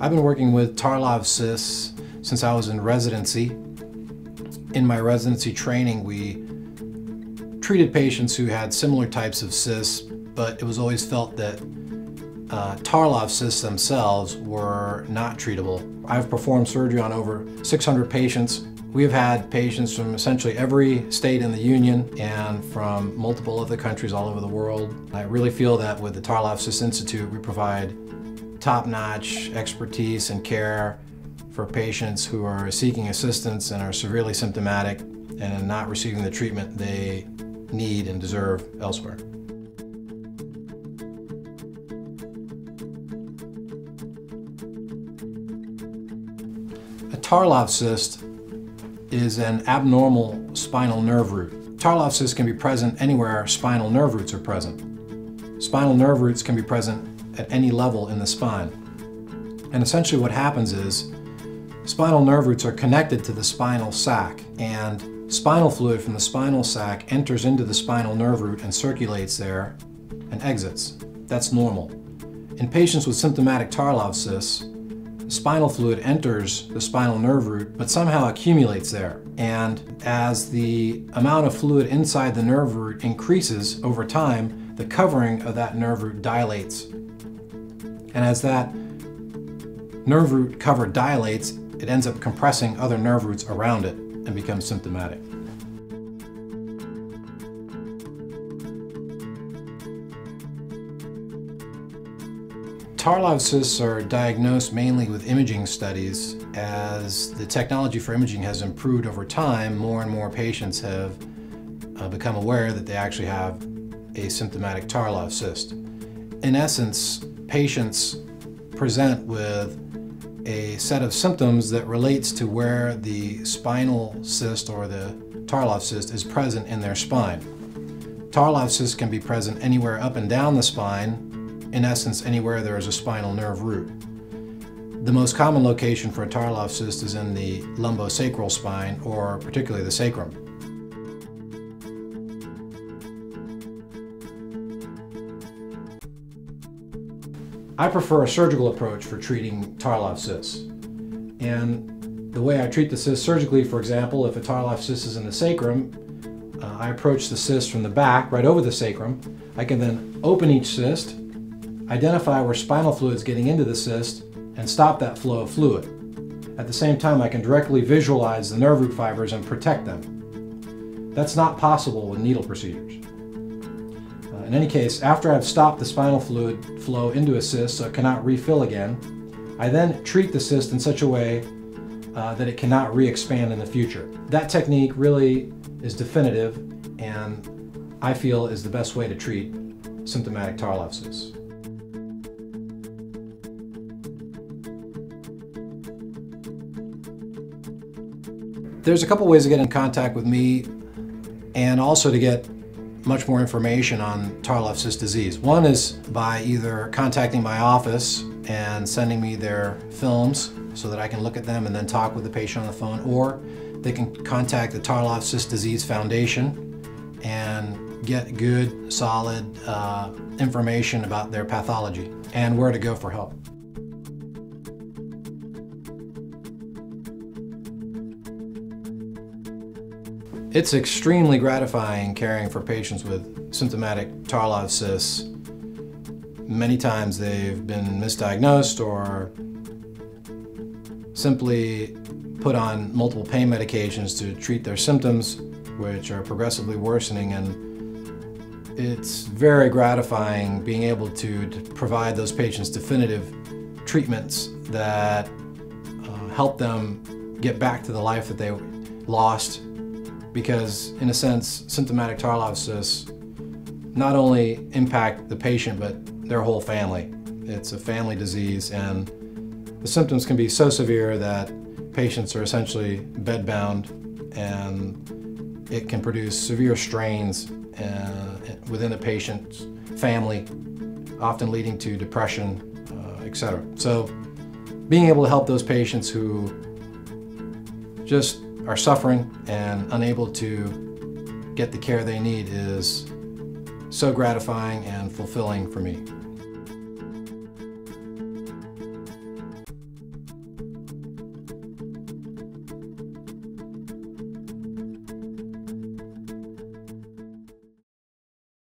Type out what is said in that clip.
I've been working with Tarlov cysts since I was in residency. In my residency training, we treated patients who had similar types of cysts, but it was always felt that uh, Tarlov cysts themselves were not treatable. I've performed surgery on over 600 patients. We have had patients from essentially every state in the Union and from multiple other countries all over the world. I really feel that with the Tarlov Cyst Institute, we provide top-notch expertise and care for patients who are seeking assistance and are severely symptomatic and not receiving the treatment they need and deserve elsewhere. A Tarlov cyst is an abnormal spinal nerve root. Tarlov cysts can be present anywhere spinal nerve roots are present. Spinal nerve roots can be present at any level in the spine. And essentially what happens is spinal nerve roots are connected to the spinal sac and spinal fluid from the spinal sac enters into the spinal nerve root and circulates there and exits. That's normal. In patients with symptomatic Tarlov cysts, spinal fluid enters the spinal nerve root but somehow accumulates there. And as the amount of fluid inside the nerve root increases over time, the covering of that nerve root dilates and as that nerve root cover dilates, it ends up compressing other nerve roots around it and becomes symptomatic. Tarlov cysts are diagnosed mainly with imaging studies. As the technology for imaging has improved over time, more and more patients have uh, become aware that they actually have a symptomatic Tarlov cyst. In essence, patients present with a set of symptoms that relates to where the spinal cyst or the Tarlov cyst is present in their spine. Tarlov cyst can be present anywhere up and down the spine, in essence anywhere there is a spinal nerve root. The most common location for a Tarlov cyst is in the lumbosacral spine or particularly the sacrum. I prefer a surgical approach for treating Tarlov cysts. And the way I treat the cyst surgically, for example, if a Tarlov cyst is in the sacrum, uh, I approach the cyst from the back, right over the sacrum. I can then open each cyst, identify where spinal fluid is getting into the cyst, and stop that flow of fluid. At the same time, I can directly visualize the nerve root fibers and protect them. That's not possible with needle procedures. In any case, after I've stopped the spinal fluid flow into a cyst so it cannot refill again, I then treat the cyst in such a way uh, that it cannot re-expand in the future. That technique really is definitive and I feel is the best way to treat symptomatic cysts. There's a couple ways to get in contact with me and also to get much more information on Tarlov cyst disease. One is by either contacting my office and sending me their films so that I can look at them and then talk with the patient on the phone, or they can contact the Tarlov Cyst Disease Foundation and get good, solid uh, information about their pathology and where to go for help. It's extremely gratifying caring for patients with symptomatic Tarlov cysts. Many times they've been misdiagnosed or simply put on multiple pain medications to treat their symptoms, which are progressively worsening. And it's very gratifying being able to, provide those patients definitive treatments that uh, help them get back to the life that they lost because in a sense, symptomatic Tarlov cysts not only impact the patient, but their whole family. It's a family disease and the symptoms can be so severe that patients are essentially bedbound and it can produce severe strains uh, within the patient's family, often leading to depression, uh, etc. So being able to help those patients who just are suffering and unable to get the care they need is so gratifying and fulfilling for me.